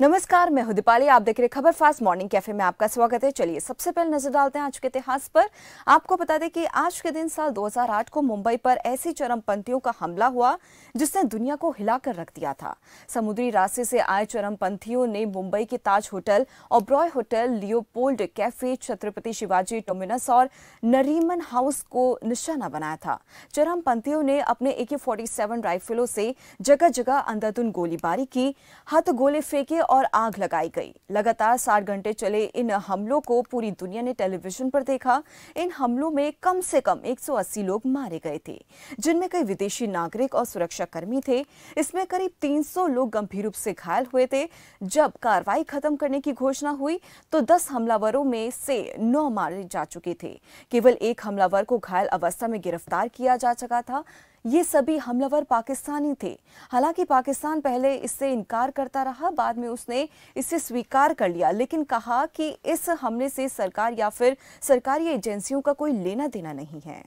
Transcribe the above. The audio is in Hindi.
नमस्कार, मैं हूँ दीपाली। आप देख रहे खबर फास्ट मॉर्निंग कैफ़े में आपका स्वागत है। चलिए, सबसे पहले नज़र डालते हैं आज के इतिहास पर। आपको बता दें कि आज के दिन साल 2008 को मुंबई पर ऐसी चरमपंथियों का हमला हुआ, जिसने दुनिया को हिलाकर रख दिया था। समुद्री रास्ते से आए चरमपंथियों ने मुंबई के Taj hotel, Oberoi hotel, Leopold cafe, Chhatrapati Shivaji terminus और नरीमन हाउस को निशाना बनाया था। चरमपंथियों ने अपने ए राइफलों से जगह जगह अंधाधुन गोलीबारी की, हथ गोले फेंके और आग लगाई गई। लगातार साठ घंटे चले इन हमलों को पूरी दुनिया ने टेलीविज़न पर देखा। इन हमलों में कम से कम 180 लोग मारे गए थे, जिनमें कई विदेशी नागरिक और सुरक्षा कर्मी थे। इसमें करीब 300 लोग गंभीर रूप से घायल हुए थे। जब कार्रवाई खत्म करने की घोषणा हुई तो 10 हमलावरों में से नौ मारे जा चुके थे। केवल एक हमलावर को घायल अवस्था में गिरफ़्तार किया जा चुका था। ये सभी हमलावर पाकिस्तानी थे। हालाँकि पाकिस्तान पहले इससे इनकार करता रहा, बाद में उसने इसे स्वीकार कर लिया, लेकिन कहा कि इस हमले से सरकार या फिर सरकारी एजेंसियों का कोई लेना देना नहीं है।